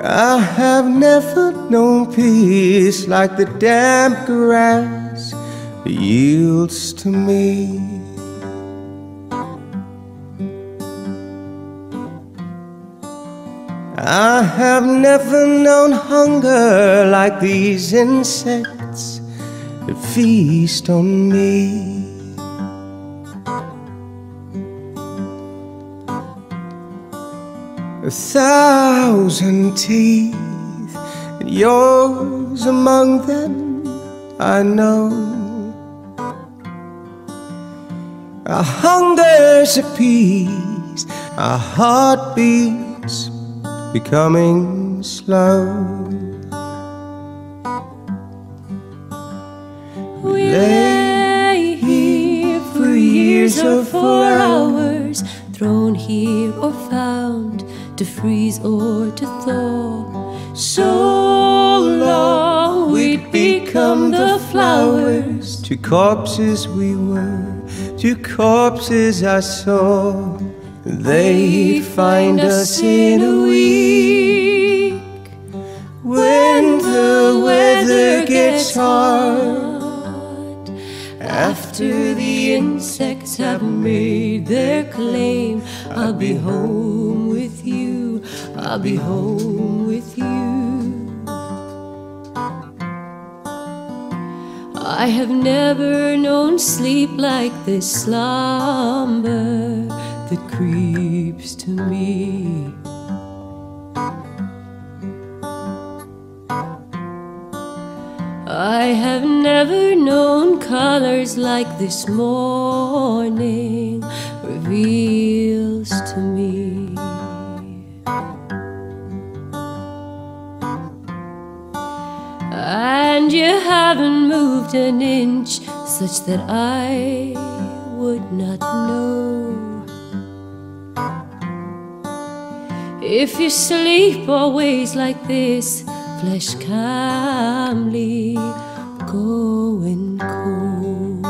I have never known peace like the damp grass yields to me. I have never known hunger like these insects that feast on me. A thousand teeth, and yours among them, I know. Our hunger's appeased, our heartbeats becoming slow. We lay here for years or for hours, thrown here or found to freeze or to thaw. So long we'd become the flowers. Two corpses we were, two corpses I saw. They'd find us in a week when the weather gets hard. After the insects have made their claim, I'll be home with you. I'll be home with you. I have never known sleep like this slumber that creeps to me. I have never known colors like this morning reveals to me. And you haven't moved an inch such that I would not know. If you sleep always like this, flesh calmly going cold.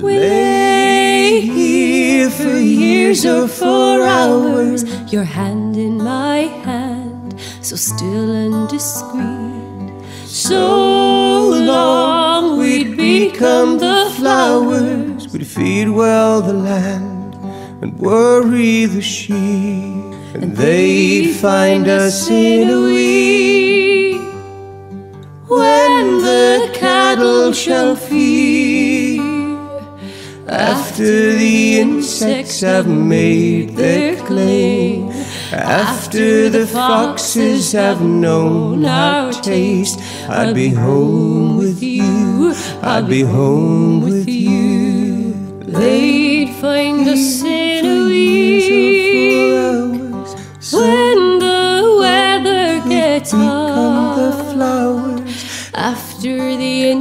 We lay here for years or for hours, your hand in my hand, so still and discreet. So long we'd become the flowers, we'd feed well the land and worry the sheep. And they'd find us in a week when the cattle shall feed. After the insects have made their claim, after the foxes have known our taste, I'd be home with you, I'd be home with you. They'd find us in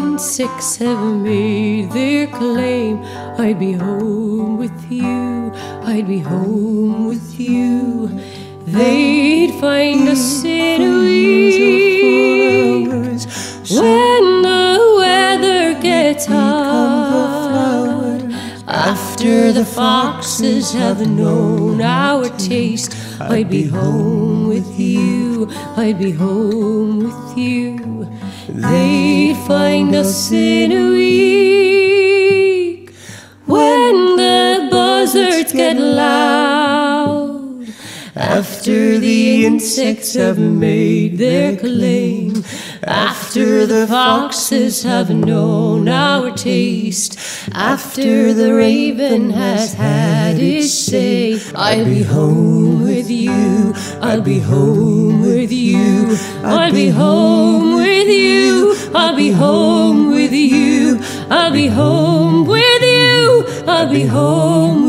The insects have made their claim, I'd be home with you, I'd be home with you. They'd find us in a week when the weather gets hard. After the foxes have known our taste, I'd be home with you, I'd be home with you. They'd find us in a week when the buzzards get loud. After the insects have made their claim, after the foxes have known our taste, after the raven has had his say, I'll be home with you, I'll be home with you, I'll be home with you, I'll be home with you, I'll be home with you, I'll be home